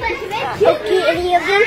Hope any of your